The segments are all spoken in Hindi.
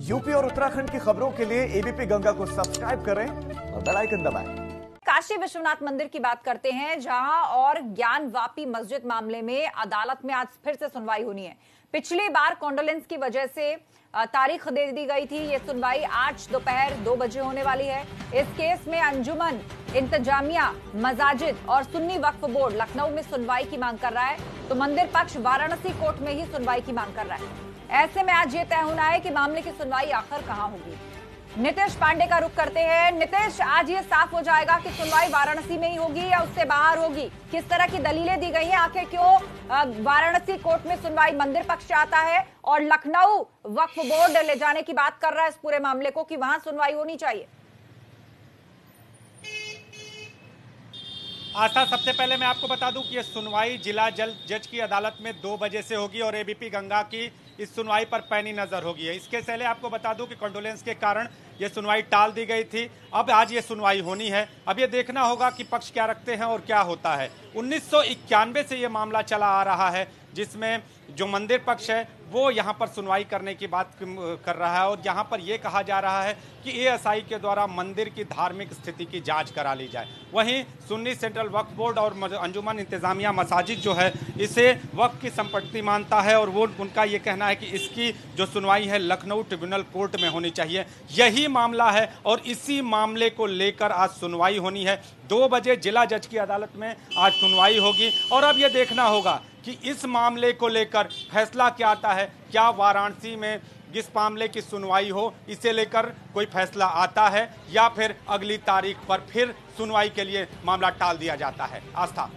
यूपी और उत्तराखंड की खबरों के लिए एबीपी गंगा को सब्सक्राइब करें और बेल आइकन दबाएँ। काशी विश्वनाथ मंदिर की बात करते हैं, जहाँ और ज्ञान वापी मस्जिद मामले में अदालत में आज फिर से सुनवाई होनी है। पिछली बार कॉन्डोलेंस की वजह से तारीख दे दी गई थी। ये सुनवाई आज दोपहर दो बजे होने वाली है। इस केस में अंजुमन इंतजामिया मजाजिद और सुन्नी वक्फ बोर्ड लखनऊ में सुनवाई की मांग कर रहा है। तो मंदिर पक्ष वाराणसी कोर्ट में ही सुनवाई की मांग कर रहा है। ऐसे में आज ये तय होना है कि मामले की सुनवाई आखिर कहाँ होगी। नितेश पांडे का रुख करते हैं। नितेश, आज ये साफ़ हो जाएगा कि सुनवाई वाराणसी में ही होगी या उससे बाहर होगी? किस तरह की दलीलें दी गई हैं? आखिर क्यों वाराणसी कोर्ट में सुनवाई मंदिर पक्ष आता है और लखनऊ वक्फ बोर्ड ले जाने की बात कर रहा है इस पूरे मामले को कि वहाँ सुनवाई होनी चाहिए? आस्था सबसे पहले मैं आपको बता दूँ कि ये सुनवाई जिला जल जज की अदालत में दो बजे से होगी और एबीपी गंगा की इस सुनवाई पर पैनी नज़र होगी। इसके पहले आपको बता दूँ कि कंडोलेंस के कारण ये सुनवाई टाल दी गई थी। अब आज ये सुनवाई होनी है। अब ये देखना होगा कि पक्ष क्या रखते हैं और क्या होता है। उन्नीस सौ इक्यानवे से ये मामला चला आ रहा है, जिसमें जो मंदिर पक्ष है वो यहाँ पर सुनवाई करने की बात कर रहा है और यहाँ पर ये कहा जा रहा है कि एएसआई के द्वारा मंदिर की धार्मिक स्थिति की जाँच करा ली जाए। वहीं सुन्नी सेंट्रल वक्फ बोर्ड और अंजुमन इंतजामिया मसाजिद जो है, इसे वक्फ की संपत्ति मानता है और वो, उनका ये कहना है कि इसकी जो सुनवाई है लखनऊ ट्रिब्यूनल कोर्ट में होनी चाहिए। यही मामला है और इसी मामले को लेकर आज सुनवाई होनी है। दो बजे जिला जज की अदालत में आज सुनवाई होगी। और अब ये देखना होगा कि इस मामले को लेकर फैसला क्या आता है, क्या वाराणसी में इस मामले की सुनवाई हो, इसे लेकर कोई फैसला आता है या फिर अगली तारीख पर फिर सुनवाई के लिए मामला टाल दिया जाता है। आस्था।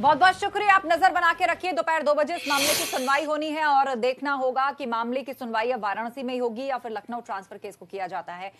बहुत बहुत शुक्रिया। आप नज़र बना के रखिए, दोपहर दो बजे इस मामले की सुनवाई होनी है और देखना होगा कि मामले की सुनवाई अब वाराणसी में ही होगी या फिर लखनऊ ट्रांसफ़र केस को किया जाता है।